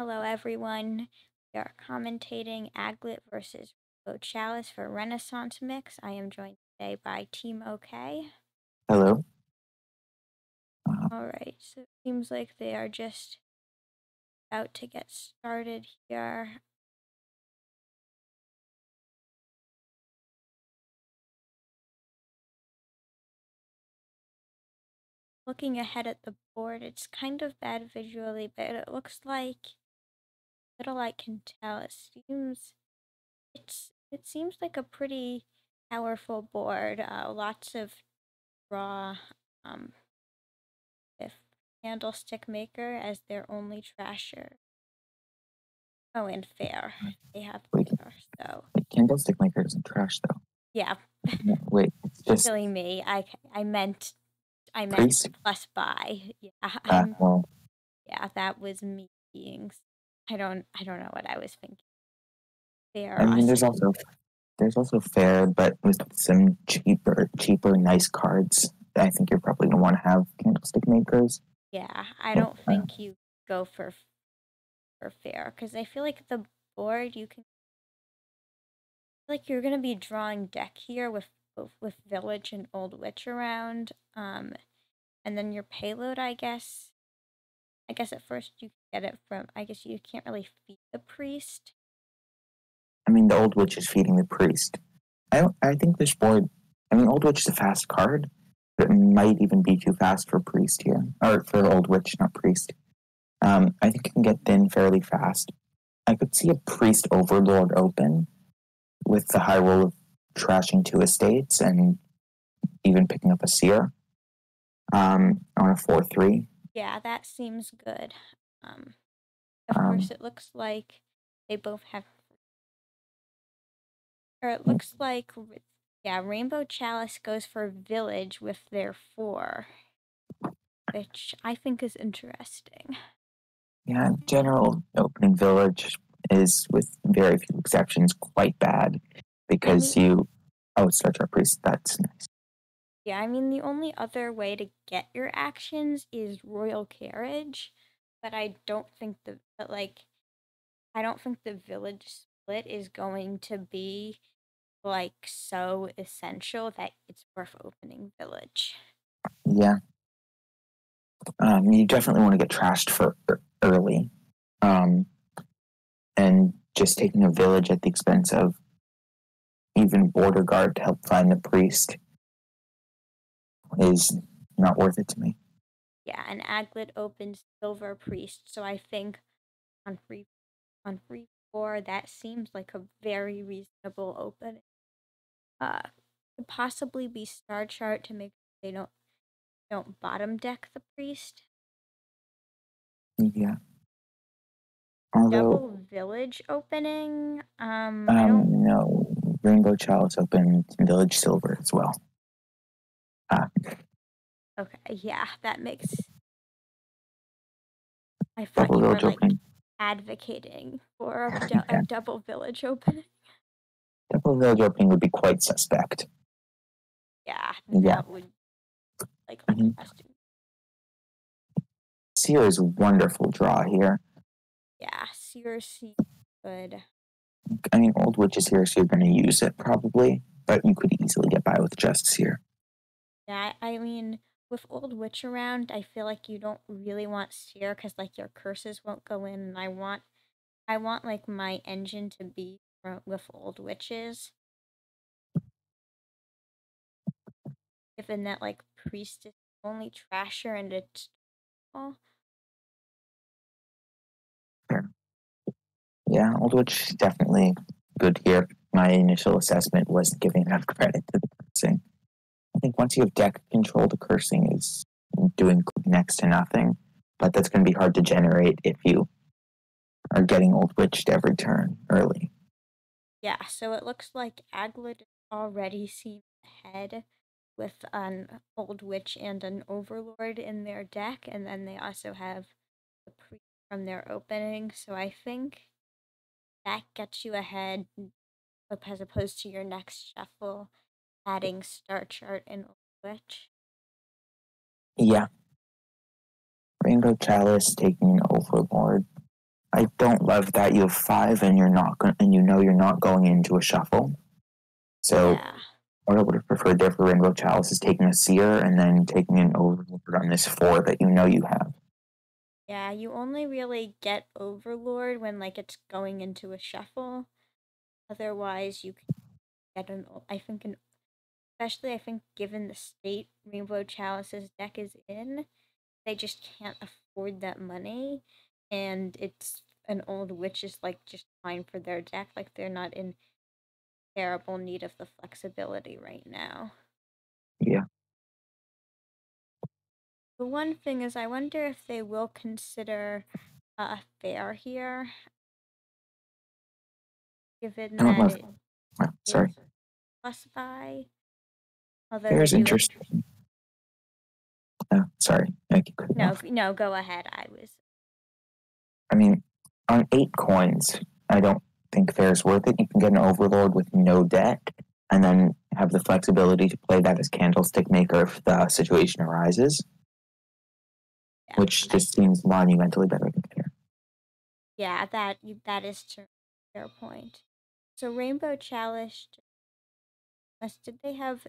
Hello, everyone. We are commentating Aglet versus Rainbow Chalice for Renaissance Mix. I am joined today by TeamOkay. Hello. All right, so it seems like they are just about to get started here. Looking ahead at the board, it's kind of bad visually, but it looks like little I can tell, it seems it's it seems like a pretty powerful board. Uh, lots of draw um, with Candlestick Maker as their only trasher. Oh, and fair. They have Wait. fair, so candlestick maker isn't trash though. yeah, No, wait, it's just killing me. I I meant I meant priest. plus buy. Yeah, Uh, well, yeah, that was me being. I don't I don't know what I was thinking. Fair. I mean, there's also there's also fair, but with some cheaper, cheaper, nice cards. I think you're probably gonna want to have candlestick makers. Yeah, I don't uh, think you go for for fair because I feel like the board you can like you're gonna be drawing deck here with with with village and old witch around, um, and then your payload. I guess, I guess at first you get it from. I guess you can't really feed the priest. I mean, the old witch is feeding the priest. I don't. I think this board. I mean, old witch is a fast card, but it might even be too fast for priest here, or for the old witch, not priest. Um, I think you can get thin fairly fast. I could see a priest overlord open with the high roll of trashing two estates and even picking up a seer um, on a four three. Yeah, that seems good. Um, of Um, course, it looks like they both have, or it Mm. looks like, yeah, Rainbow Chalice goes for Village with their four, which I think is interesting. Yeah, in general, opening village is, with very few exceptions, quite bad because you. Oh, Star Trek priest. That's nice. Yeah, I mean, the only other way to get your actions is Royal Carriage, but I don't think the, but like, I don't think the Village split is going to be like so essential that it's worth opening Village. Yeah. Um, you definitely want to get trashed for early, um, and just taking a village at the expense of even border guard to help find the priest is not worth it to me. Yeah, and Aglet opens Silver Priest, so I think on free on free four that seems like a very reasonable opening. Uh, could possibly be star chart to make sure they don't don't bottom deck the priest. Yeah. Although, Double village opening. Um, um, no, Rainbow Chalice opened Village Silver as well. Ah, Okay, yeah, that makes. I thought double you were Village like opening. advocating for a, Yeah. a double village opening. Double Village opening would be quite suspect. Yeah, Yeah. that would like Mhm. Seer is a wonderful draw here. Yeah, seriously good. I mean, Old Witch is here, so you're going to use it probably, but you could easily get by with just Seer. Yeah, I mean, with old witch around, I feel like you don't really want seer because like your curses won't go in, and I want, I want like my engine to be with old witches. Given that like priest is only trasher and it's oh Yeah, Old Witch is definitely good here. My initial assessment wasn't giving enough credit to the cursing. I think once you have deck control, the cursing is doing next to nothing, but that's going to be hard to generate if you are getting Old Witched every turn early. yeah, so it looks like Aglet already seems ahead with an old witch and an overlord in their deck, and then they also have the priest from their opening. So I think that gets you ahead as opposed to your next shuffle, adding Star Chart and Witch. Yeah. Rainbow Chalice taking an Overlord I don't love that you have five and you're not going and you know you're not going into a shuffle. So yeah. what I would have preferred there for Rainbow Chalice is taking a seer and then taking an overlord on this four that you know you have. Yeah, you only really get Overlord when like it's going into a shuffle. Otherwise, you can get an. I think an, especially I think given the state Rainbow Chalice's deck is in, they just can't afford that money, and it's an old witch is like just fine for their deck. Like they're not in terrible need of the flexibility right now. Yeah. The one thing is, I wonder if they will consider uh, a fair here, given I don't know that it Oh, sorry. plus five. Although do- interesting. Oh, sorry. I keep cutting No, off. no, go ahead. I was. I mean, on eight coins, I don't think fair's worth it. You can get an overlord with no debt and then have the flexibility to play that as candlestick maker if the situation arises, Yeah, which just seems monumentally better than fair. yeah, that that is true. Fair point. So Rainbow Chalice. Did they have?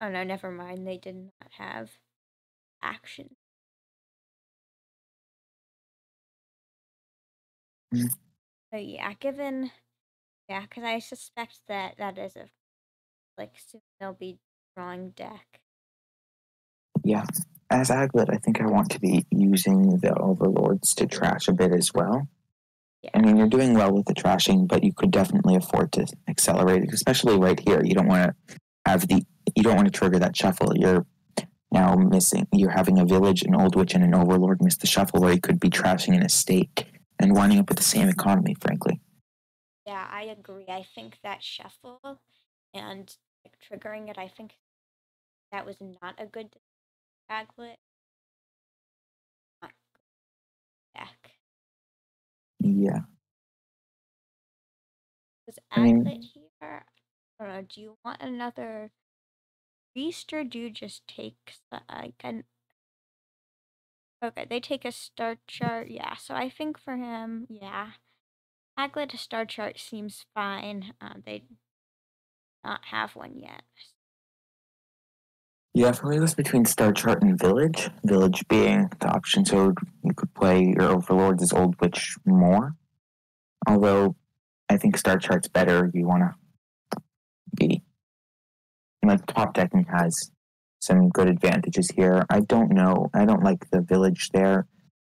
Oh no, never mind. They did not have action. Mm. So yeah, given yeah, because I suspect that that is a like soon they'll be drawing deck. Yeah. As Aglet, I think I want to be using the overlords to trash a bit as well. Yeah. I mean, you're doing well with the trashing, but you could definitely afford to accelerate it, especially right here. You don't want to have the, you don't want to trigger that shuffle. You're now missing, you're having a village, an old witch, and an overlord miss the shuffle or you could be trashing an estate and winding up with the same economy, frankly. Yeah, I agree. I think that shuffle and like triggering it, I think that was not a good aglet. Not good deck. Yeah. Was I mean- here? I don't know. Do you want another beast or do just take s- like an? Okay, they take a star chart. Yeah, so I think for him, yeah, aglet a star chart seems fine. Um, they not have one yet. Yeah, for me, it was between Star Chart and Village. Village being the option, so you could play your Overlords as Old Witch more. Although, I think Star Chart's better. You want to. Like, top decking has some good advantages here. I don't know. I don't like the Village there.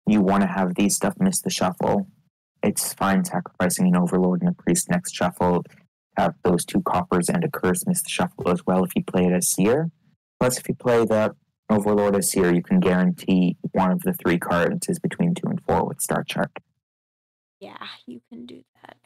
You want to have these stuff miss the shuffle. It's fine sacrificing an Overlord and a Priest next shuffle. Have those two coppers and a curse miss the shuffle as well if you play it as Seer. Plus, if you play the Overlord as Seer, you can guarantee one of the three cards is between two and four with Star Chart. Yeah, you can do that.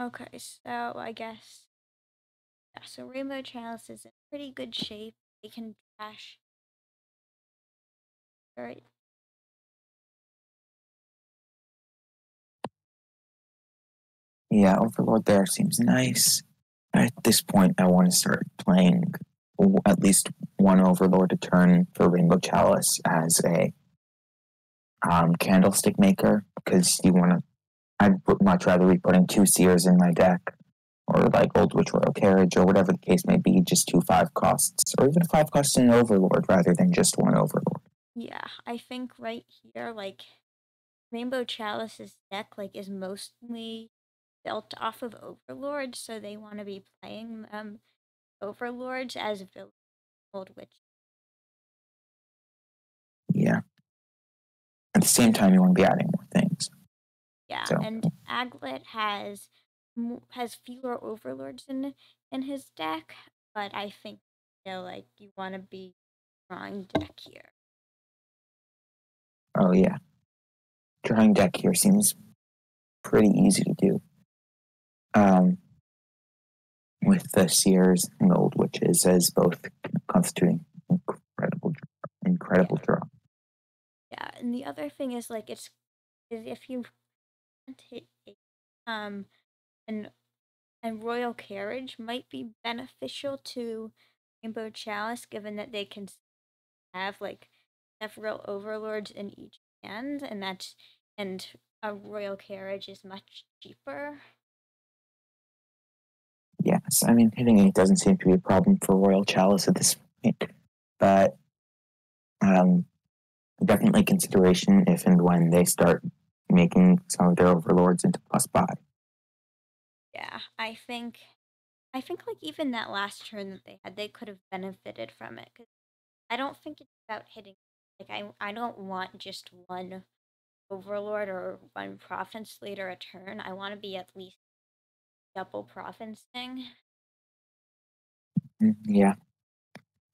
Okay, so I guess yeah, so Rainbow Chalice is in pretty good shape. They can trash. Alright. Yeah, Overlord there seems nice. At this point, I want to start playing at least one Overlord a turn for Rainbow Chalice as a um, candlestick maker because you want to. I'd much rather be putting two Seers in my deck or like Old Witch Royal Carriage or whatever the case may be, just two five costs or even five costs in an Overlord rather than just one Overlord. Yeah, I think right here, like Rainbow Chalice's deck, like is mostly built off of Overlords, so they want to be playing um Overlords as old witch. Yeah. At the same time, you want to be adding more things. Yeah, So- and Aglet has has fewer Overlords in in his deck, but I think you know, like you want to be drawing deck here. Oh yeah. Drawing deck here seems pretty easy to do. Um, with the seers and the old witches as both constituting incredible, incredible draw. Yeah, and the other thing is like it's is if you can't hit a- um and and Royal Carriage might be beneficial to Rainbow Chalice, given that they can have like several overlords in each hand, and that's and a Royal Carriage is much cheaper. Yes, I mean hitting eight doesn't seem to be a problem for Royal Chalice at this point, but um, definitely consideration if and when they start making some of their overlords into plus buy. Yeah, I think I think like even that last turn that they had, they could have benefited from it because I don't think it's about hitting. Like I I don't want just one overlord or one province leader a turn. I want to be at least double provincing. Mm, Yeah,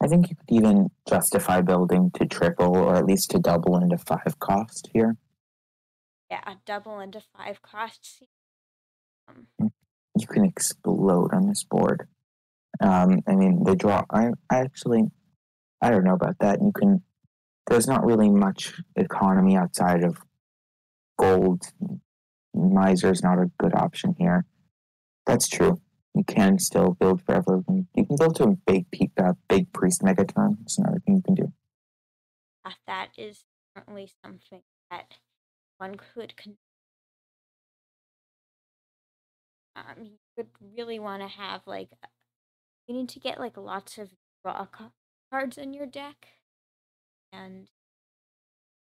I think you could even justify building to triple or at least to double into five cost here. Yeah, a double into five costs. Um, You can explode on this board. Um, I mean, the draw. I, I actually, I don't know about that. You can. There's not really much economy outside of gold. Miser is not a good option here. That's true. You can still build forever. You can build to a big, pe- uh, big priest megaton. It's another thing you can do. uh, that is certainly something that one could. Con- um, you would really want to have like you need to get like lots of draw ca- cards in your deck, and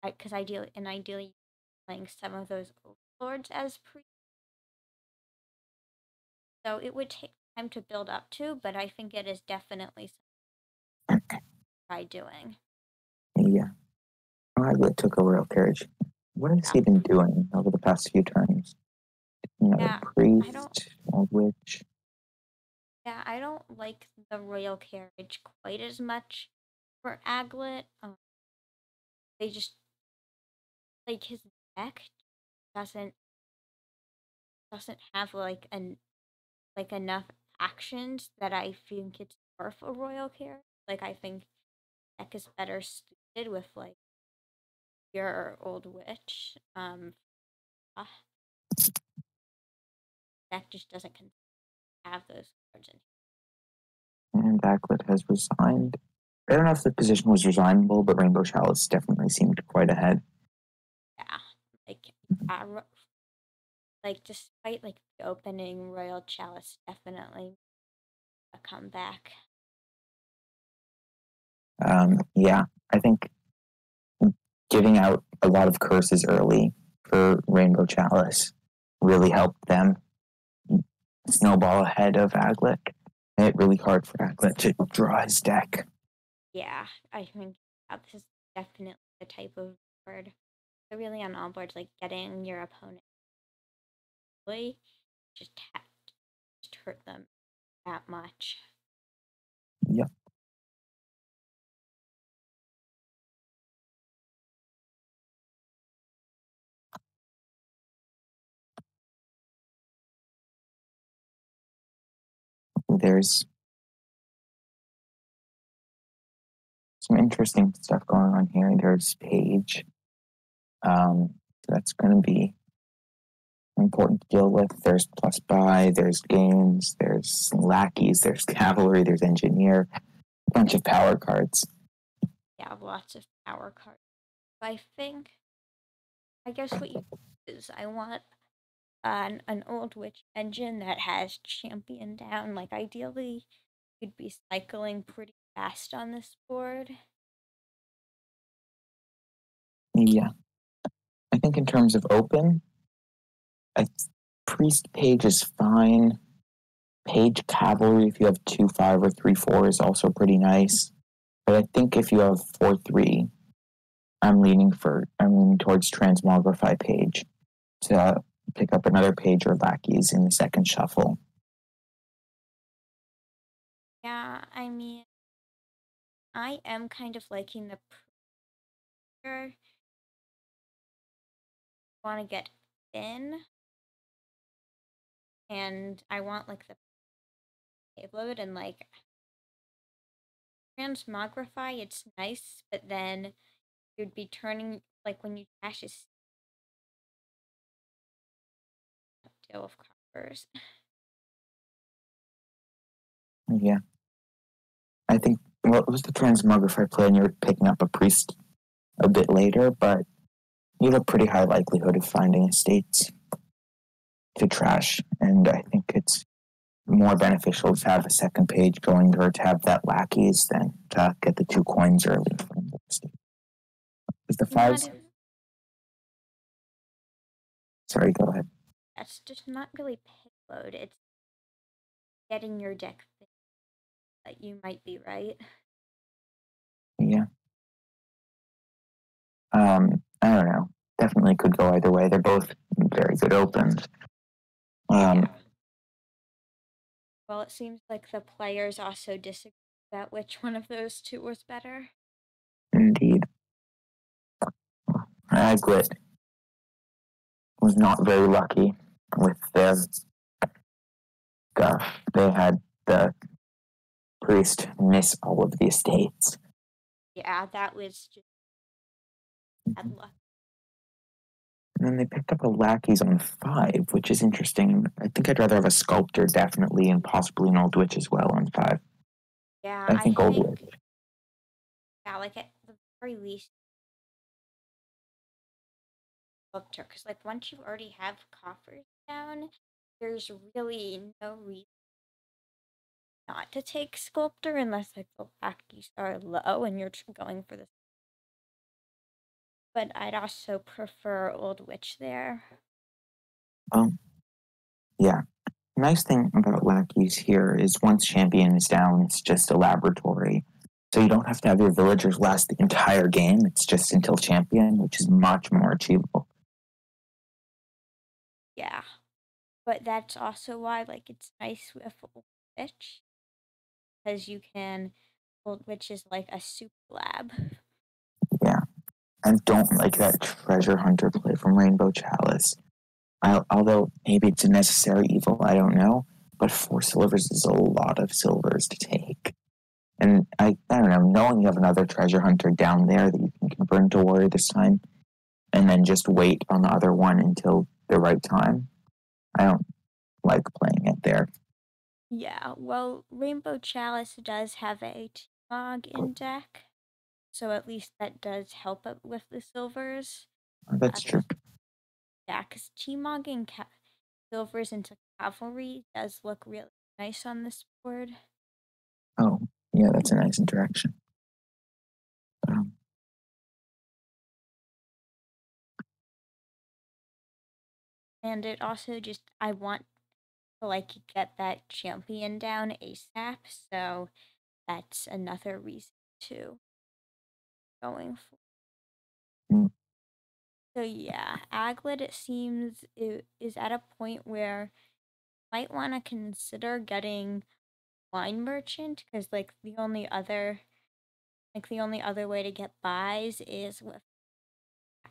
because ideally and ideally playing some of those overlords as pre. So it would take time to build up to, but I think it is definitely try doing. Yeah. Aglet took a royal carriage. What has he been doing over the past few turns? Another Yeah, priest, witch. Yeah, I don't like the royal carriage quite as much for Aglet. Um, they just like his deck doesn't doesn't have like an like enough actions that I think it's worth a royal carriage. Like I think deck is better suited with like your old witch. Um, ah, deck just doesn't con- have those cards in. here. And Aglet has resigned. I don't know if the position was resignable, but Rainbow Chalice definitely seemed quite ahead. Yeah, like uh, ro- like despite like the opening, Royal Chalice definitely a comeback. Um, yeah, I think giving out a lot of curses early for Rainbow Chalice really helped them snowball ahead of Aglet. It really hard for Aglet to draw his deck. Yeah, I think this is definitely the type of board. So really on all boards, like getting your opponent really just just hurt them that much. Yep. There's some interesting stuff going on here. There's Page. Um, that's going to be important to deal with. There's plus buy, there's games, there's lackeys, there's cavalry, there's engineer, a bunch of power cards. Yeah, lots of power cards. I think, I guess what you is I want an an old witch engine that has champion down. Like ideally, you'd be cycling pretty fast on this board. Yeah. I think in terms of open, a priest page is fine. Page cavalry, if you have two five or three four, is also pretty nice. But I think if you have four three, I'm leaning for I'm leaning towards transmogrify page to pick up another page or lackeys in the second shuffle. Yeah, I mean, I am kind of liking the pr- want to get thin, and I want like the payload and like transmogrify. It's nice, but then you'd be turning like when you dash a deal with. Yeah. I think well, it was the transmogrify play, and you're picking up a priest a bit later, but you have a pretty high likelihood of finding estates to trash, and I think it's more beneficial to have a second page going or to have that lackeys than to get the two coins early from the estate. Is the fives? Sorry, go ahead. That's just not really payload. It's getting your deck thing. But you might be right. Yeah. Um, I don't know. Definitely could go either way. They're both very good opens. Um, Yeah. Well, it seems like the players also disagree about which one of those two was better. Indeed. I quit. was not very lucky with their stuff. They had the priest miss all of the estates. Yeah, that was just bad mm-hmm. luck. And then they picked up a lackeys on five, which is interesting. I think I'd rather have a sculptor, definitely, and possibly an old witch as well on five. Yeah, I think old witch. Yeah, like at the very least, sculptor. Because like once you already have coffers down, there's really no reason not to take sculptor unless like the lackeys are low and you're going for the. But I'd also prefer old witch there. Um, yeah. Nice thing about lackeys here is once champion is down, it's just a laboratory. So you don't have to have your villagers last the entire game. It's just until champion, which is much more achievable. Yeah, but that's also why like it's nice with witch because you can witch is like a super lab. Yeah. I don't like that treasure hunter play from Rainbow Chalice. I, although maybe it's a necessary evil, I don't know. But four silvers is a lot of silvers to take. And I, I don't know, knowing you have another treasure hunter down there that you can convert into warrior this time, and then just wait on the other one until the right time. I don't like playing it there. Yeah, well, Rainbow Chalice does have a T-Mog in deck, so at least that does help it with the silvers. That's true. Yeah, because T-Mogging ca- silvers into cavalry does look really nice on this board. Oh, yeah, that's a nice interaction. Um, And it also just, I want to like get that champion down ASAP, so that's another reason to going for. Mm. So yeah, Aglet it seems is at a point where you might want to consider getting wine merchant because like the only other like the only other way to get buys is with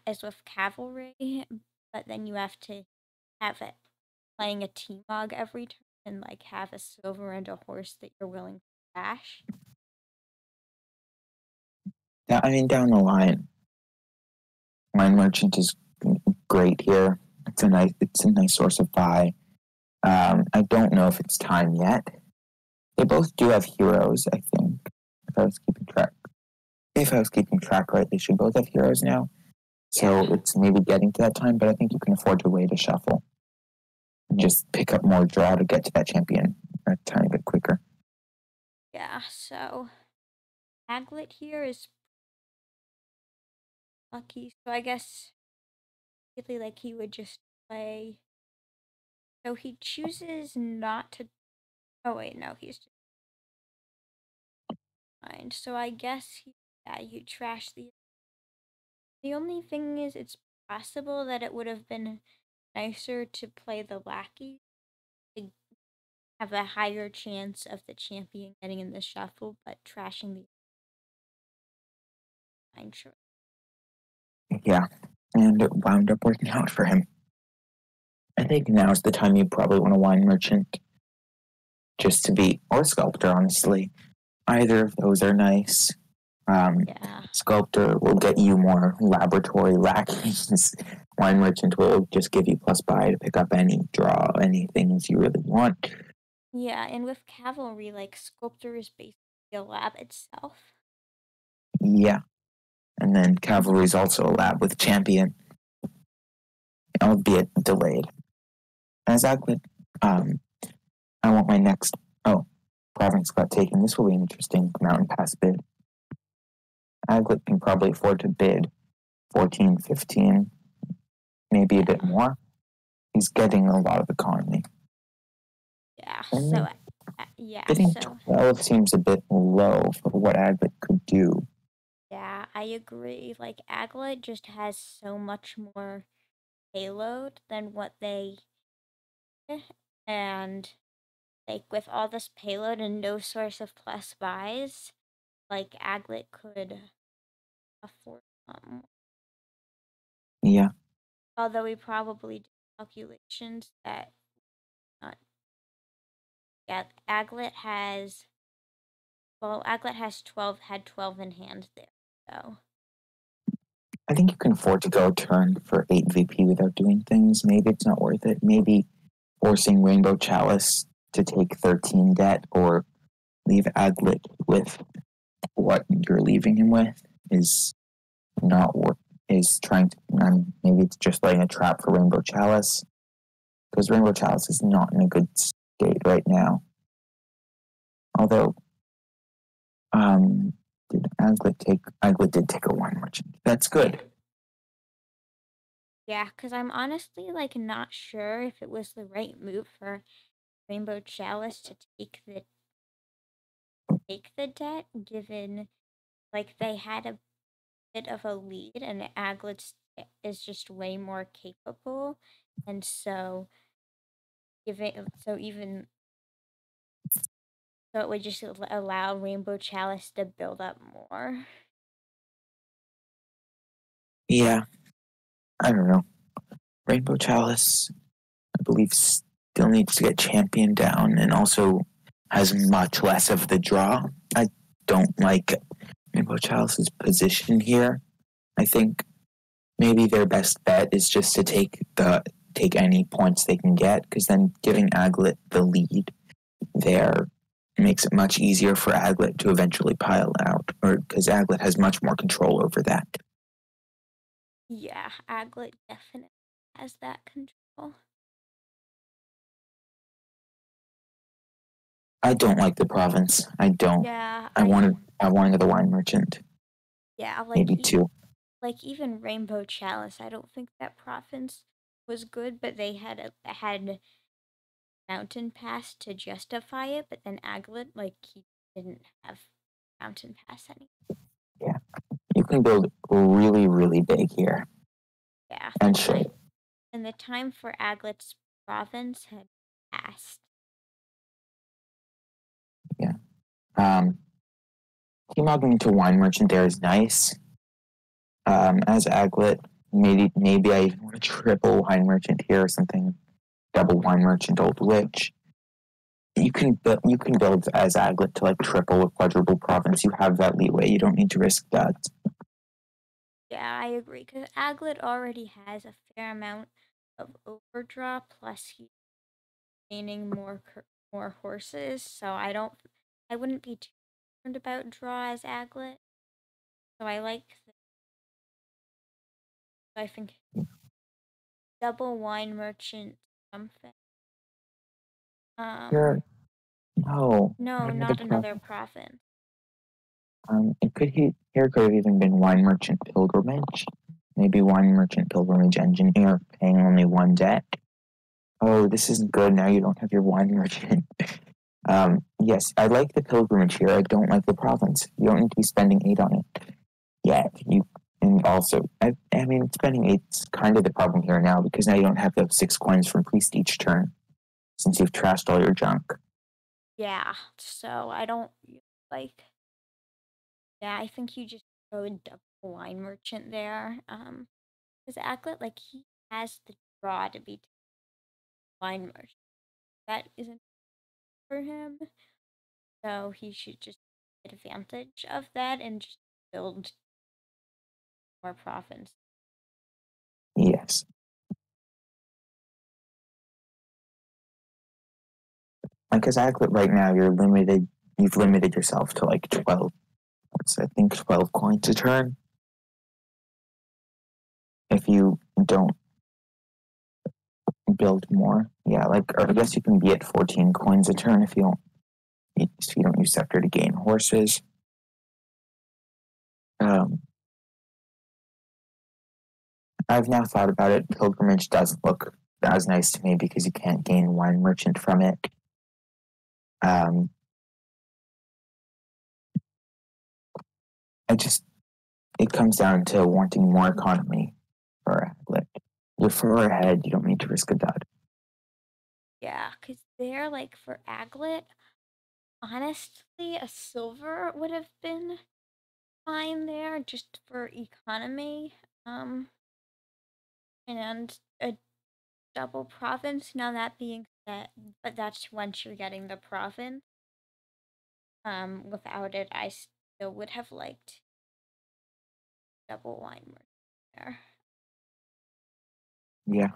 is with cavalry, but then you have to have it playing a T-Mog every turn and like have a silver and a horse that you're willing to dash. Yeah, I mean, down the line, Wine Merchant is great here. It's a nice, it's a nice source of buy. Um, I don't know if it's time yet. They both do have heroes, I think. If I was keeping track, if I was keeping track right, they should both have heroes now. So Yeah. it's maybe getting to that time, but I think you can afford to wait a shuffle. And just pick up more draw to get to that champion a tiny bit quicker. Yeah, so Aglet here is lucky. So I guess really like he would just play. So he chooses not to. Oh wait, no, he's just fine. So I guess he, yeah, you trash the. The only thing is, it's possible that it would have been nicer to play the lackey to have a higher chance of the champion getting in the shuffle, but trashing the. I'm sure. Yeah, and it wound up working out for him. I think now's the time you probably want a wine merchant just to be, or sculptor, honestly. Either of those are nice. Um, Yeah. sculptor will get you more laboratory lackeys wine merchant will just give you plus buy to pick up any draw, any things you really want. Yeah, and with cavalry, like sculptor is basically a lab itself. Yeah. And then cavalry is also a lab with champion, albeit delayed. As Aglet, um, I want my next. Oh, province got taken. This will be an interesting mountain pass bid. Aglet can probably afford to bid 14, 15, maybe a bit more. He's getting a lot of economy. Yeah. Mm. So, uh, yeah. Bidding So, 12 seems a bit low for what Aglet could do. yeah, I agree. Like Aglet just has so much more payload than what they and like with all this payload and no source of plus buys, like Aglet could afford um Yeah. although we probably did calculations that not yeah, Aglet has well, Aglet has twelve had twelve in hand there, so I think you can afford to go turn for 8 VP without doing things. Maybe it's not worth it. Maybe forcing Rainbow Chalice to take 13 debt or leave Aglet with what you're leaving him with is not worth is trying to um, maybe it's just laying a trap for Rainbow Chalice because Rainbow Chalice is not in a good state right now. Although um did Aglet take Aglet did take a wine merchant. That's good. yeah, because I'm honestly like not sure if it was the right move for Rainbow Chalice to take the take the debt, given like they had a bit of a lead and Aglet eh, is just way more capable, and so giving um, so even so it would just allow Rainbow Chalice to build up more. Yeah. I don't know. Rainbow Chalice, I believe, still needs to get champion down and also has much less of the draw. I don't like Rainbow Chalice's position here. I think maybe their best bet is just to take the take any points they can get because then giving Aglet the lead there makes it much easier for Aglet to eventually pile out or because Aglet has much more control over that. Yeah, Aglet definitely has that control. I don't like the province. I don't. Yeah, I wanted I want the wine merchant, yeah, like maybe two. like even Rainbow Chalice. I don't think that province was good, but they had a had Mountain Pass to justify it. But then Aglet, like he didn't have Mountain Pass any. Yeah. You can build really, really big here, Yeah, and time and the time for Aglet's province had passed. Um, T-Mogging to wine merchant there is nice. Um, as Aglet, maybe maybe I even want a triple wine merchant here or something. Double wine merchant, old witch. You can build. You can build as Aglet to like triple or quadruple province. You have that leeway. You don't need to risk that. Yeah, I agree. Because Aglet already has a fair amount of overdraw, plus he's gaining more more horses. So I don't, I wouldn't be too concerned about draw as Aglet. So I like. The, I think double wine merchant something. Um, no, no, not another not another province. Um, it could he, here could have even been wine merchant pilgrimage, maybe wine merchant pilgrimage engineer paying only one debt. Oh, this isn't good. Now you don't have your wine merchant. um, yes, I like the pilgrimage here. I don't like the province. You don't need to be spending eight on it yet. You and also, I, I mean, spending eight's kind of the problem here now because now you don't have the six coins from priest each turn since you've trashed all your junk. Yeah, so I don't like. Yeah, I think you just go and double wine merchant there. Um, because Aglet, like he has the draw to be wine merchant. That isn't for him, so he should just take advantage of that and just build more. Yeah. Yes. Because Aglet right now, you're limited. You've limited yourself to like twelve. What's I think twelve coins a turn. If you don't build more, yeah, like or I guess you can be at fourteen coins a turn if you don't. If you don't use Scepter to gain horses. Um, I've now thought about it. Pilgrimage doesn't look as nice to me because you can't gain wine merchant from it. Um, I just, it comes down to wanting more economy for Aglet. You're far ahead. You don't need to risk a dud. Yeah, because they're like for Aglet, honestly, a silver would have been fine there just for economy. Um, and a double province. Now that being said, but that's once you're getting the province. Um, without it, I still would have liked double wine there. Yeah.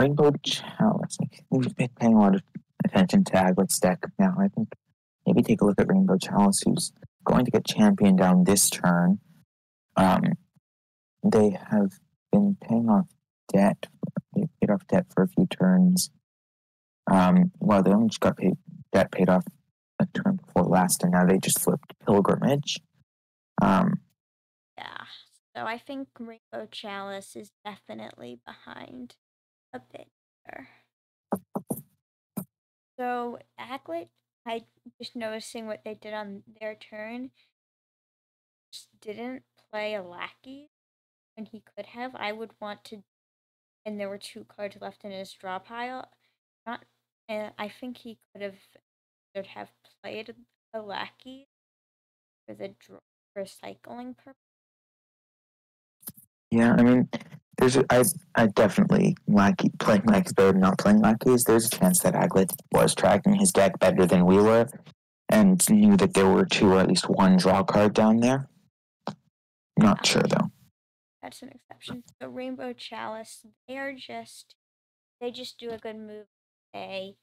Rainbow Chalice. We've been paying a lot of attention to Aglet's deck now. I think maybe take a look at Rainbow Chalice, who's going to get champion down this turn. Um, they have been paying off debt. They paid off debt for a few turns. Um, well, they only just got paid debt paid off a turn before last, and now they just flipped pilgrimage. Um, Yeah. So I think Rainbow Chalice is definitely behind a bit. So Aglet, I just noticing what they did on their turn. Just didn't play a lackey when he could have. I would want to, and there were two cards left in his draw pile. Not, uh, I think he could have should have played a lackey for the draw recycling purpose. Yeah, I mean, there's I I definitely lackey playing better than not playing lackeys. There's a chance that Aglet was tracking his deck better than we were, and knew that there were two or at least one draw card down there. Not sure though. That's an exception. The Rainbow Chalice, they are just, they just do a good move. They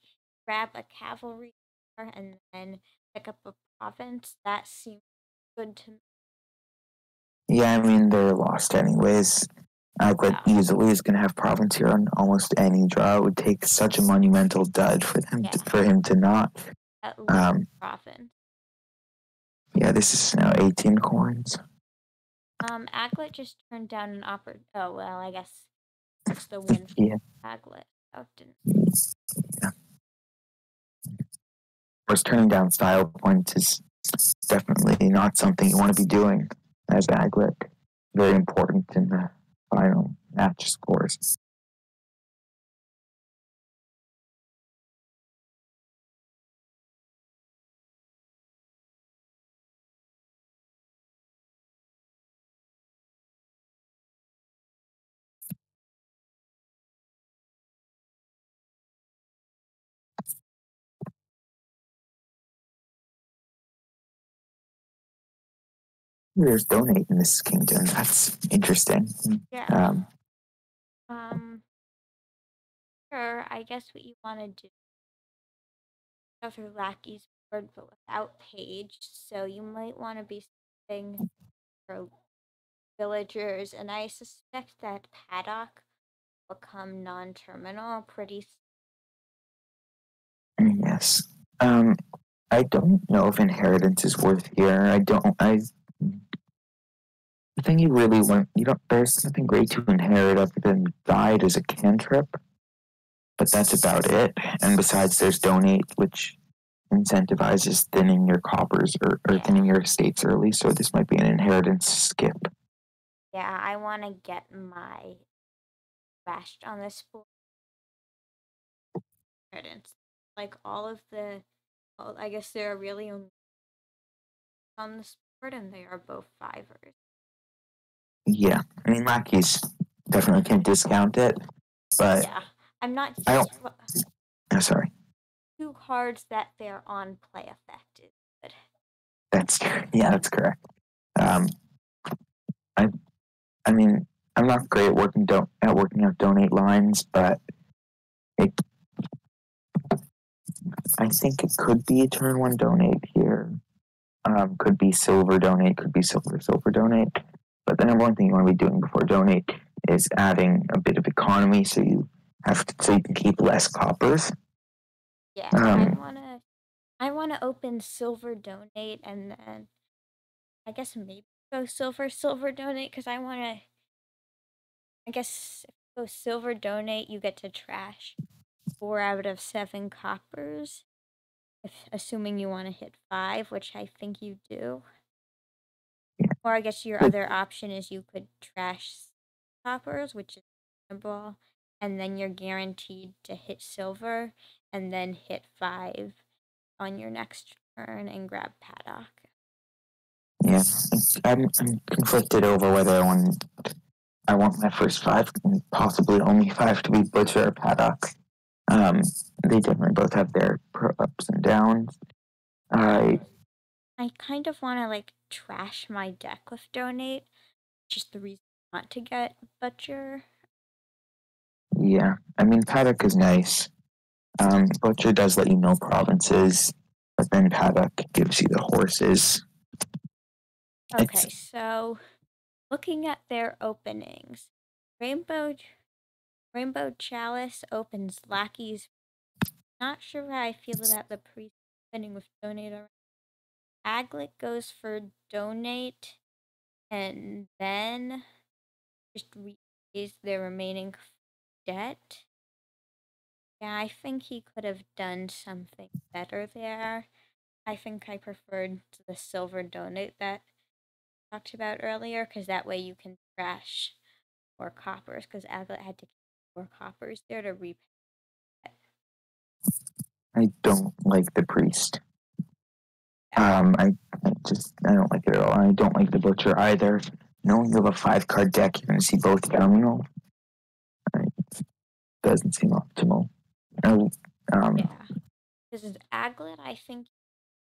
grab a cavalry and then pick up a province. That seems good to me. Yeah, I mean they're lost anyways. Aglet Yeah. easily is going to have province here on almost any draw. It would take such a monumental dud for them to, for him to not. At least Um, yeah, this is now 18 coins. Um, Aglet just turned down an offer. Oh well, I guess that's the win for Yeah. Aglet. Oh, didn't. Yeah. Of course, turning down style points is definitely not something you want to be doing as Aglet. Very important in the final match scores. There's donate in this kingdom. That's interesting. Yeah. Um, Um. Sure. I guess what you want to do. Other lackeys board, but without page. So you might want to be setting for villagers, and I suspect that paddock will become non-terminal pretty. s- yes. Um, I don't know if inheritance is worth here. I don't. I. The thing you really want, you don't. There's nothing great to inherit other than guide as a cantrip, but that's about it. And besides, there's donate, which incentivizes thinning your coppers or, or thinning your estates early. So this might be an inheritance skip. Yeah, I want to get my bashed on this board. Inheritance. Like all of the, well, I guess there are really only on this and they are both fivers. Yeah, I mean lackeys definitely can't discount it, but yeah, I'm not. I don't- sure- oh, sorry, two cards that they're on play effect is good. that's yeah, that's correct. Um, I, I mean, I'm not great at working don't at working out donate lines, but it I think it could be a turn one donate here. Um, could be silver donate, could be silver silver donate. But the number one thing you want to be doing before donate is adding a bit of economy so you have to, so you can keep less coppers. Yeah, I Um, wanna I wanna open silver donate and then I guess maybe go silver silver donate because I wanna I guess if you go silver donate you get to trash four out of seven coppers. If assuming you want to hit five, which I think you do. Or I guess your other option is you could trash coppers, which is reasonable, and then you're guaranteed to hit silver and then hit five on your next turn and grab paddock. Yeah, I'm, I'm conflicted over whether I want I want my first five, possibly only five, to be butcher or paddock. Um, they definitely both have their ups and downs. I I kind of want to like trash my deck with donate, which is the reason not to get butcher. yeah, I mean paddock is nice. Um, butcher does let you know provinces, but then paddock gives you the horses. Okay, It's- so looking at their openings, Rainbow Rainbow Chalice opens lackeys. Not sure how I feel about the priest opening with donate. Aglet goes for donate, and then just repay their remaining debt. Yeah, I think he could have done something better there. I think I preferred the silver donate that I talked about earlier, because that way you can trash more coppers, because Aglet had to more coppers there to repay. I don't like the priest. Um, I, I just I don't like it at all. I don't like the butcher either. Knowing you have a five card deck, you're going to see both terminal. It doesn't seem optimal. Oh, um, Yeah. Because Aglet, I think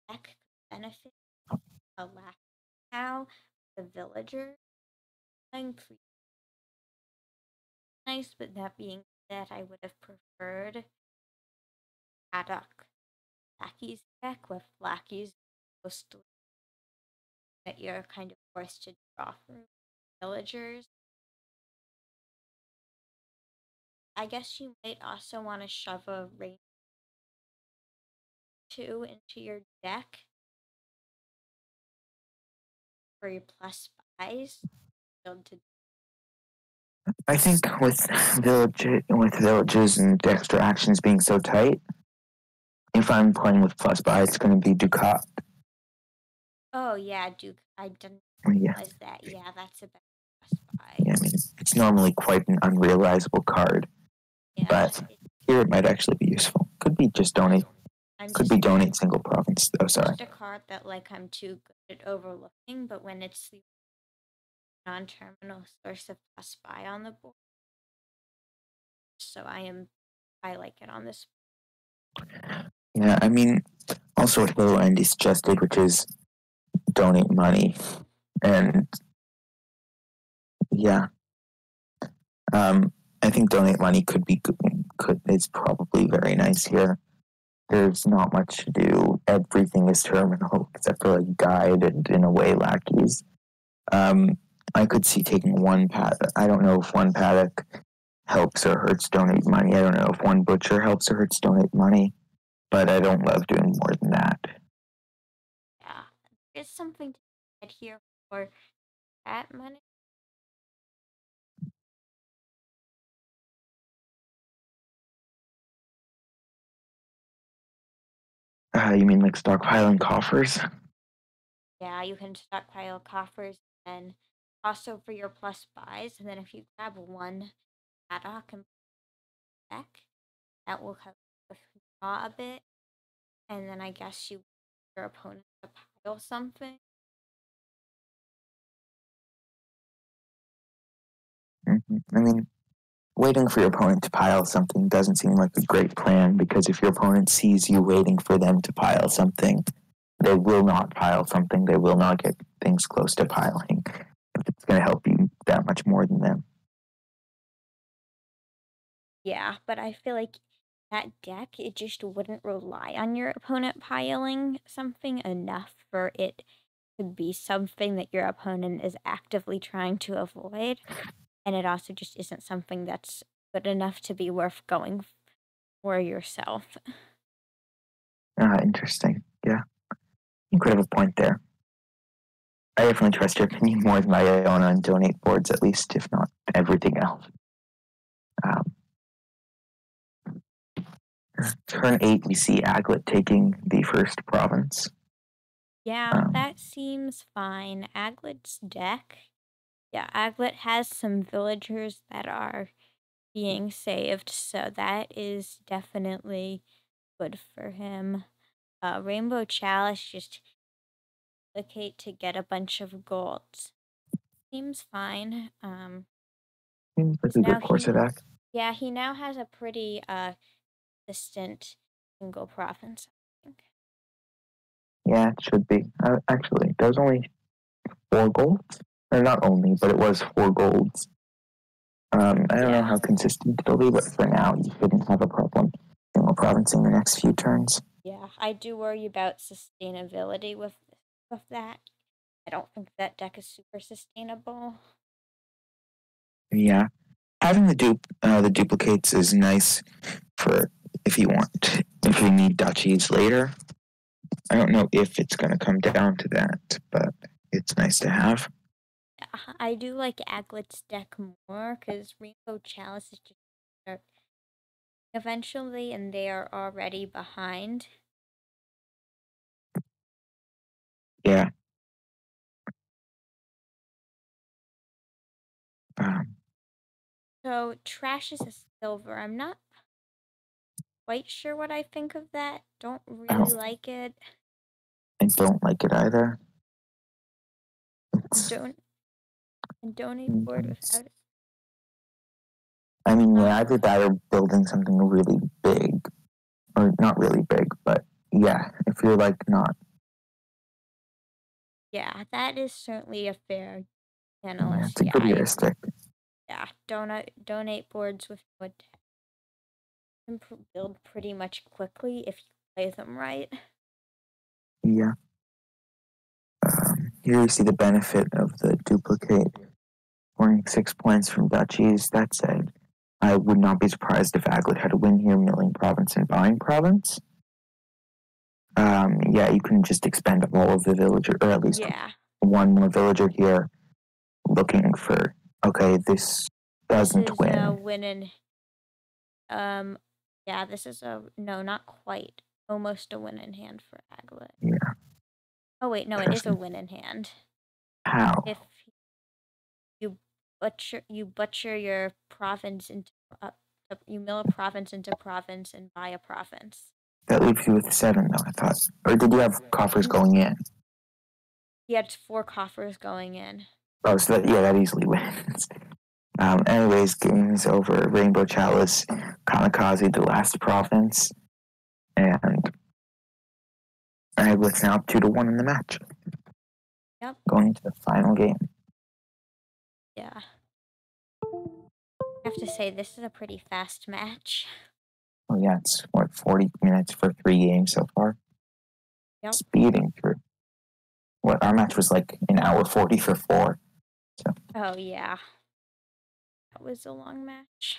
deck benefit a lack now the villager playing pre nice, but that being said, I would have preferred Paddock Lackey's deck with Lackey's mostly that you're kind of forced to draw from villagers. I guess you might also want to shove a rain two into your deck for your plus. Build to I think with village with villages and extra actions being so tight, if I'm playing with plus buy, it's going to be Ducat. Oh yeah, Duke. I didn't oh, Yeah, that. Yeah, that's a plus spy. yeah. I mean, it's normally quite an unrealizable card. Yeah, but- Here, it might actually be useful. Could be just donate. I'm Could just be donate single province. Oh, sorry. just a card that like I'm too good at overlooking, but when it's the non-terminal source of plus spy on the board, so I am I like it on this. Yeah, I mean, also at low end is suggested, which is donate money, and yeah, um, I think donate money could be good. Could is probably very nice here. There's not much to do. Everything is terminal except for like guide and in a way lackeys. Um, I could see taking one paddock. I don't know if one paddock helps or hurts donate money. I don't know if one butcher helps or hurts donate money but I don't love doing more than that. Yeah, there's something to get here for that money. Uh, you mean like stockpiling coffers? Yeah, you can stockpile coffers and also for your plus buys, and then if you grab one paddock and deck, that will help withdraw a bit, and then I guess you your opponent to pile something. hmm I mean, waiting for your opponent to pile something doesn't seem like a great plan because if your opponent sees you waiting for them to pile something, they will not pile something. They will not get things close to piling. It's going to help you that much more than them. Yeah, but I feel like that deck, it just wouldn't rely on your opponent piling something enough for it to be something that your opponent is actively trying to avoid. And it also just isn't something that's good enough to be worth going for yourself. Ah, interesting. Yeah. You could have a point there. I definitely trust your opinion more than my own on donate boards, at least, if not everything else. Um, turn eight, we see Aglet taking the first province. Yeah, Um, that seems fine. Aglet's deck. Yeah, Aglet has some villagers that are being saved, so that is definitely good for him. Uh, Rainbow Chalice just duplicate to get a bunch of golds. Seems fine. Um, seems like a good course of act. yeah, he now has a pretty uh distant single province. I think. Yeah, it should be. Uh, actually, there was only four golds. Or not only, but it was four golds. Um, I don't know how consistent it'll be, but for now, you shouldn't have a problem single province in the next few turns. Yeah, I do worry about sustainability with with that. I don't think that deck is super sustainable. Yeah, having the dupe uh, the duplicates is nice for if you want if you need duchies later. I don't know if it's going to come down to that, but it's nice to have. I do like Aglet's deck more because Rainbow Chalice is just start eventually, and they are already behind. Yeah. Um, So trash is a silver. I'm not quite sure what I think of that. Don't really don't, like it. I don't like it either. It's, Don't and donate board without it. I mean, yeah, either that or building something really big, or not really big, but yeah, if you're like not, yeah, that is certainly a fair yeah, analyst. Yeah, good I yeah donate donate boards with what can pr- build pretty much quickly if you play them right. Yeah. Um, here you see the benefit of the duplicate, scoring six points from duchies. That said, I would not be surprised if Aglet had a win here, milling province and buying province. Um, yeah, you can just expend all of the villager, or at least Yeah, one more villager here, looking for okay, this doesn't this is win. win and um yeah, this is a no, not quite. Almost a win in hand for Aglet. Yeah, Oh wait, no, it is a win in hand. How? If you butcher you butcher your province into uh, uh, you mill a province into province and buy a province. That leaves you with seven, though. I thought, or did you have coffers going in? He had four coffers going in. Oh, so that yeah, that easily wins. Um, anyways, game's over. Rainbow Chalice, Kamikaze, the last province, and Aglet's now two to one in the match. Yep. Going to the final game. Yeah. I have to say this is a pretty fast match. Oh yeah, it's what forty minutes for three games so far. Yep. Speeding through. What our match was like an hour forty for four. So Oh yeah. That was a long match.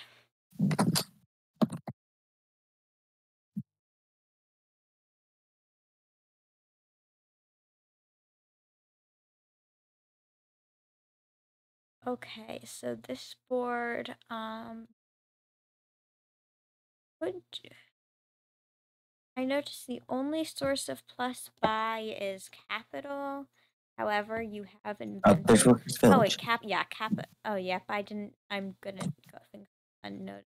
Okay, so this board um would I noticed the only source of plus buy is capital. However, you have uh, inventor. Workers Oh wait, cap yeah, cap oh yep, I didn't I'm gonna go things unnoticed.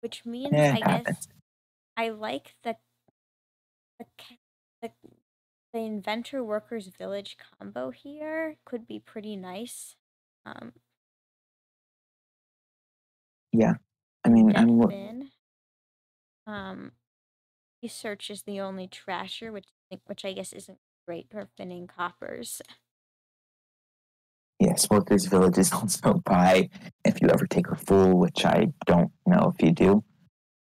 Which means Yeah, I guess. I like the the the, the inventor workers village combo here could be pretty nice. Um Yeah. I mean, I'm. Um research is the only trasher, which which I guess isn't great for finning coppers. Yes, Workers Village is also by if you ever take a fool, which I don't know if you do.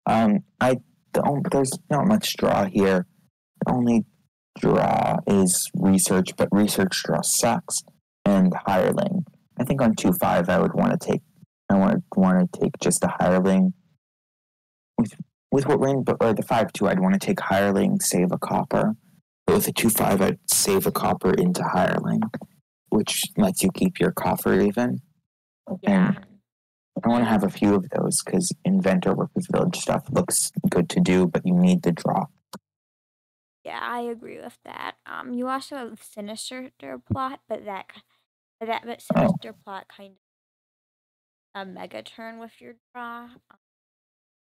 Um, I don't. There's not much draw here. The only draw is research, but research draw sucks. And hireling. I think on two five, I would want to take. I want want to take just a hireling. With with what we're but or the five two, I'd want to take hireling, save a copper. But with a two five, I'd save a copper into hireling, which lets you keep your coffer even. Yeah. I want to have a few of those because inventor workers village stuff looks good to do, but you need the draw. Yeah, I agree with that. Um, you also have sinister plot, but that that but Oh, sinister plot kind of a mega turn with your draw.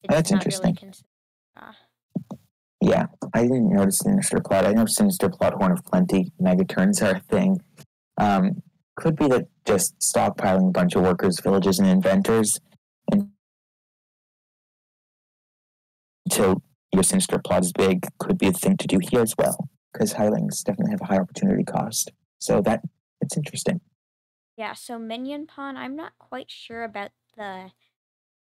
It's that's not really interesting. considered. Yeah, I didn't notice sinister plot. I know sinister plot, horn of plenty, megaturns are a thing. Um, could be that just stockpiling a bunch of workers, villages, and inventors until your sinister plot is big could be a thing to do here as well. Because hirelings definitely have a high opportunity cost. So that it's interesting. Yeah, so Minion Pawn, I'm not quite sure about the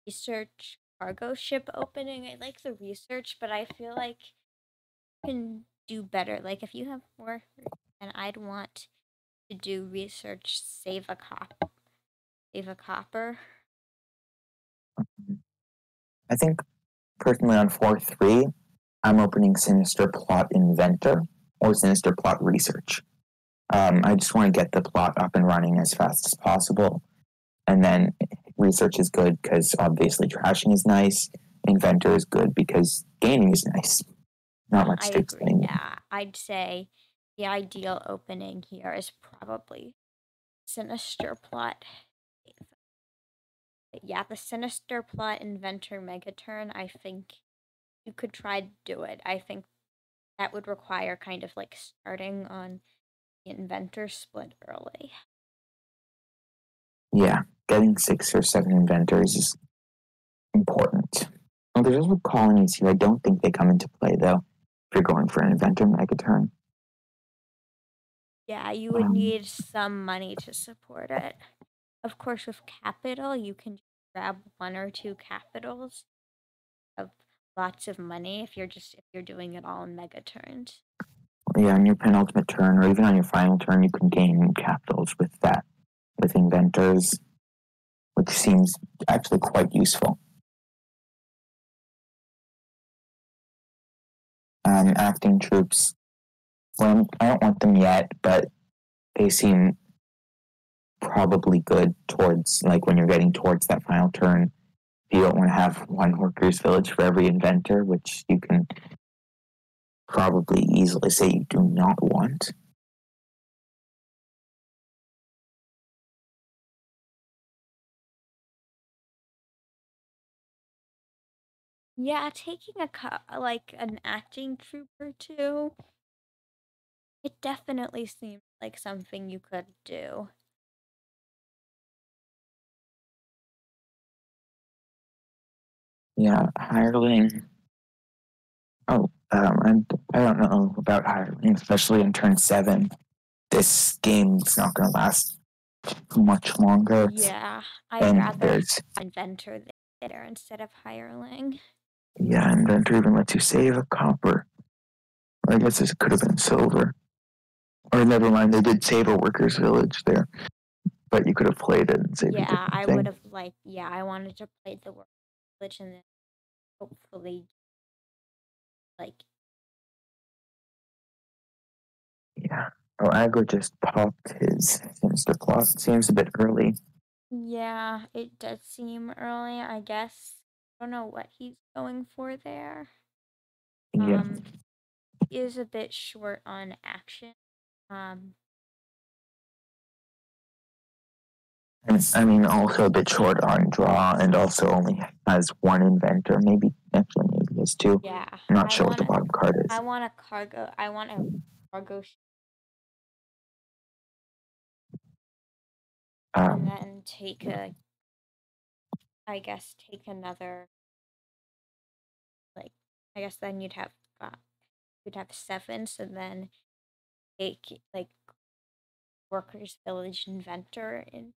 research cargo ship opening. I like the research, but I feel like you can do better. Like if you have more, and I'd want to do research, save a cop, save a copper. I think personally on four three, I'm opening Sinister Plot Inventor or Sinister Plot Research. Um, I just want to get the plot up and running as fast as possible, and then research is good because obviously trashing is nice. Inventor is good because gaining is nice. Not much I to explain. Yeah, I'd say the ideal opening here is probably sinister plot. But yeah, the sinister plot inventor megaturn. I think you could try to do it. I think that would require kind of like starting on the inventor split early. Yeah, getting six or seven inventors is important. Oh, there's also colonies here. I don't think they come into play though. If you're going for an inventor megaturn. Yeah, you would Um, need some money to support it. Of course, with capital, you can grab one or two capitals of lots of money if you're just if you're doing it all in mega turns. yeah, on your penultimate turn or even on your final turn, you can gain capitals with that, with inventors, which seems actually quite useful. Um, acting troops, well, I don't want them yet, but they seem probably good towards, like, when you're getting towards that final turn. You don't want to have one workers village for every inventor, which you can probably easily say you do not want. Yeah, taking a co- like an acting troop or two, it definitely seems like something you could do. Yeah, hireling. Oh, um, I'm, I don't know about hireling, especially in turn seven. This game's not going to last much longer. Yeah, I'd And rather there's, inventor there instead of hireling. Yeah, inventor even lets you save a copper. I guess this could have been silver. Or never mind, they did save a workers' village there. But you could have played it and saved Yeah, I would have like yeah, I wanted to play the work village and then hopefully like Yeah. Oh, Aglet just popped his sinister plot. Seems a bit early. yeah, it does seem early, I guess. I don't know what he's going for there. Yeah. Um he is a bit short on action. Um I mean, also a bit short on draw, and also only has one inventor. Maybe actually, maybe has two. yeah, I'm not I sure what the wanna bottom card is. I want a cargo I want a cargo sh- and Um, then take a I guess take another like I guess then you'd have uh, you'd have seven, so then take like Workers Village Inventor in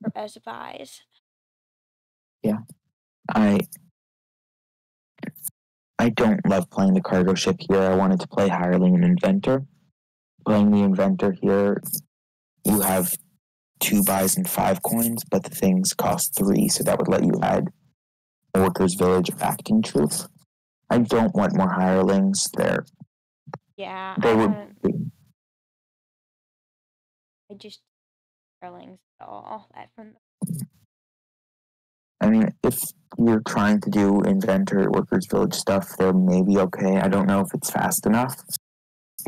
for Best Buys. I I don't love playing the cargo ship here. I wanted to play hireling and inventor. Playing the inventor here, you have two buys and five coins, but the things cost three, so that would let you add a workers village acting Troupe. I don't want more hirelings. They're Yeah, they I would be I just hirelings at all. That from I mean, if you're trying to do inventor workers village stuff, they're maybe okay. I don't know if it's fast enough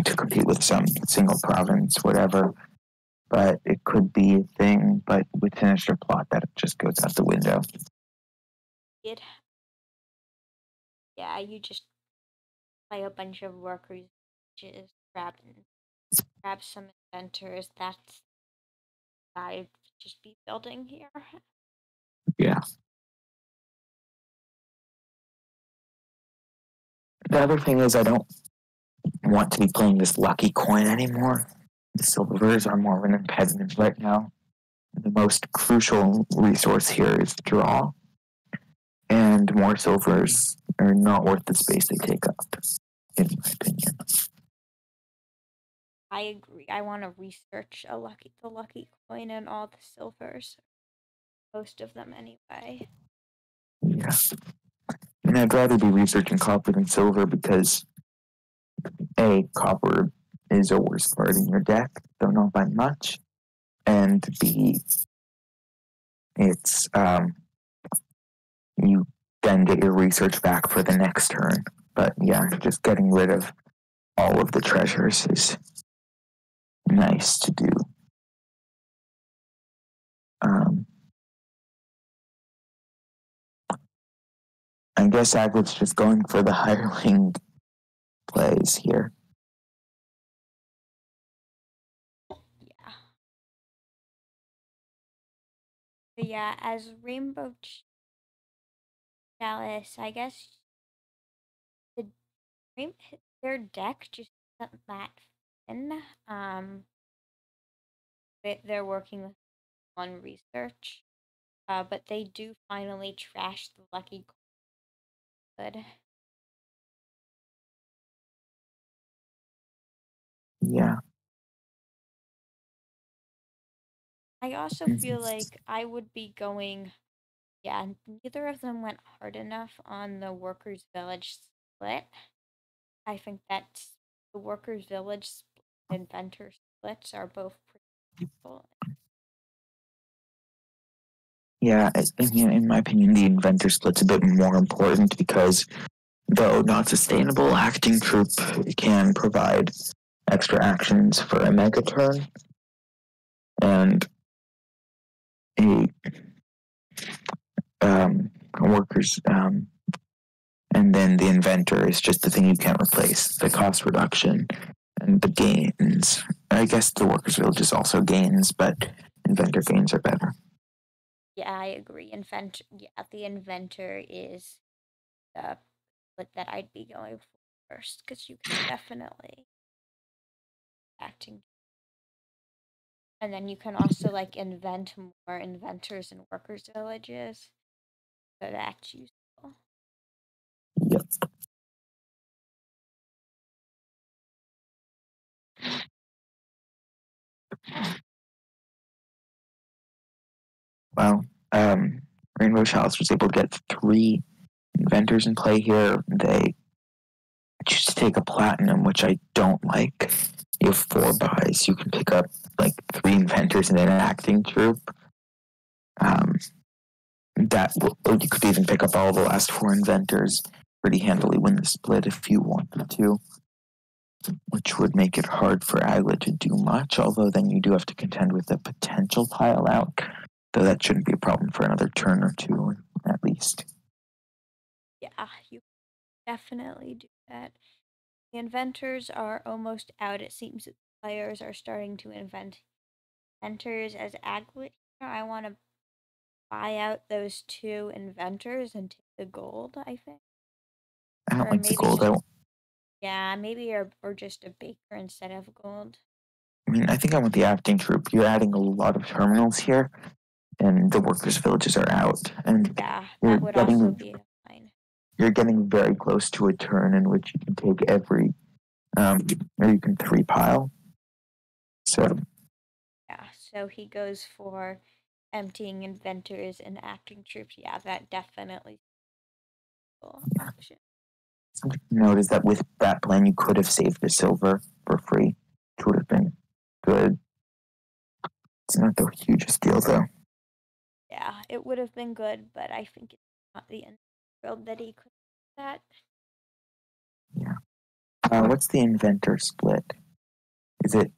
to compete with some single province, whatever. But it could be a thing. But with sinister plot, that just goes out the window. it. Yeah, you just play a bunch of workers, just grab grab some inventors. That's I'd just be building here. Yeah. The other thing is, I don't want to be playing this lucky coin anymore. The silvers are more of an impediment right now. The most crucial resource here is draw, and more silvers are not worth the space they take up, in my opinion. I agree. I want to research a lucky the lucky coin and all the silvers. Most of them anyway. Yeah. And I'd rather be researching copper than silver because A, copper is a worse card in your deck, Don't know by much. And B, it's um you then get your research back for the next turn. But yeah, just getting rid of all of the treasures is nice to do. Um I guess Aglet's just going for the hireling plays here. Yeah, as Rainbow Ch- Chalice, I guess the their deck just isn't that thin. Um, they, they're working on research, uh, but they do finally trash the lucky good. Yeah. I also Mhm. feel like I would be going. Yeah, neither of them went hard enough on the workers' village split. I think that the workers' village spl- inventor splits are both pretty cool. Yeah, I- I mean, in my opinion, the inventor split's a bit more important because, though not sustainable, acting troop can provide extra actions for a mega turn, and a um, workers um, and then the inventor is just the thing you can't replace. The cost reduction and the gains. I guess the workers village is also gains, but inventor gains are better. Yeah, I agree. Invent. Yeah, the inventor is the split that I'd be going for first because you can definitely acting. And then you can also like invent more inventors and workers villages. So that's useful. Yep. Well, um, Rainbow Chalice was able to get three inventors in play here. They choose to take a platinum, which I don't like. You have four buys. You can pick up like three inventors and an acting troop. Um, that will, or you could even pick up all the last four inventors pretty handily when the split if you wanted to, which would make it hard for Aglet to do much. Although then you do have to contend with a potential pile out, though that shouldn't be a problem for another turn or two at least. Yeah, you definitely do that. The inventors are almost out. It seems that players are starting to invent inventors as aglet. here. I want to buy out those two inventors and take the gold. I think. I don't Or like the gold. I don't, Yeah, maybe or or just a baker instead of gold. I mean, I think I want the acting troop. You're adding a lot of terminals here, and the workers' villages are out, and Yeah, that would also be. You're getting very close to a turn in which you can take every, um, or you can three pile. So Yeah, so he goes for emptying inventors and acting troops. Yeah, that definitely cool option. something to note is that with that plan, you could have saved the silver for free, which would have been good. It's not the hugest deal, though. Yeah, it would have been good, but I think it's not the end world that he could do that. Uh, what's the inventor split? Is it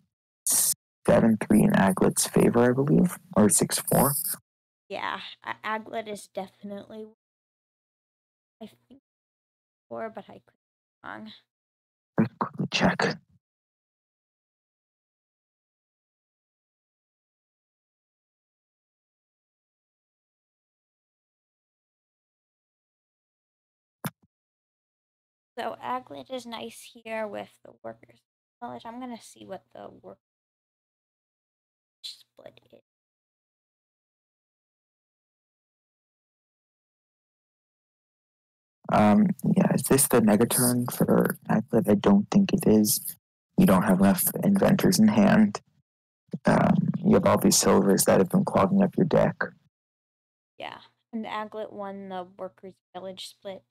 seven three in Aglet's favor, I believe, or six four? Yeah, Aglet is definitely. I think four, but I could be wrong. Let's quickly check. So Aglet is nice here with the workers' village. I'm gonna see what the work split is. Um, yeah, is this the Megaturn for Aglet? I don't think it is. You don't have enough inventors in hand. Um, you have all these silvers that have been clogging up your deck. Yeah, and Aglet won the workers' village split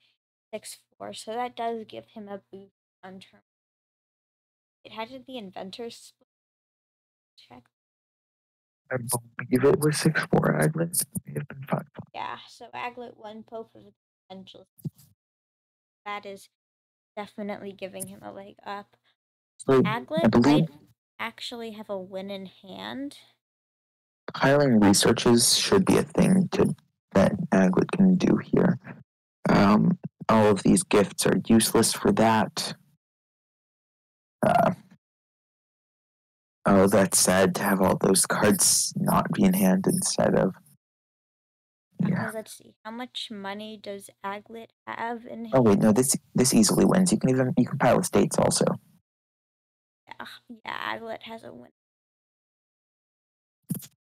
six four, so that does give him a boost on turn. It had to the inventors split. Check. I believe it was six four Aglet. It may have been five. Yeah, so Aglet won both of the potentials. That is definitely giving him a leg up. So Aglet believe- might actually have a win in hand. Hiring researches should be a thing to that Aglet can do here. Um, all of these gifts are useless for that. Uh, oh, that's sad to have all those cards not be in hand instead of. Yeah. Uh, let's see. How much money does Aglet have in Oh wait, no. This this easily wins. You can even you can pile estates also. Yeah, yeah, Aglet has a win.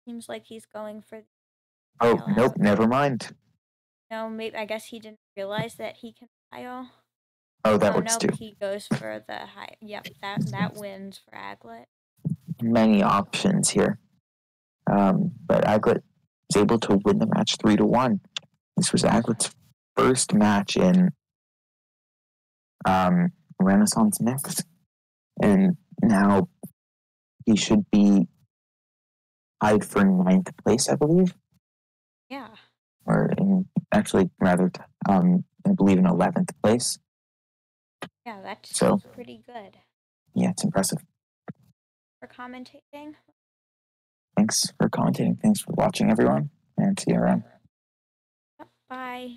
Seems like he's going for Oh nope, never mind. No. Maybe I guess he didn't realize that he can pile. Oh, that oh works no, too. he goes for the high. Yep, that that wins for Aglet. many options here. Um, but Aglet is able to win the match three to one. This was Aglet's first match in um, Renaissance Mix, and now he should be tied for ninth place, I believe, Yeah, or in actually rather, um, I believe in eleventh place. yeah, that's So- pretty good Yeah, it's impressive. for commentating. Thanks for commentating. Thanks for watching, everyone, and see you around. Bye.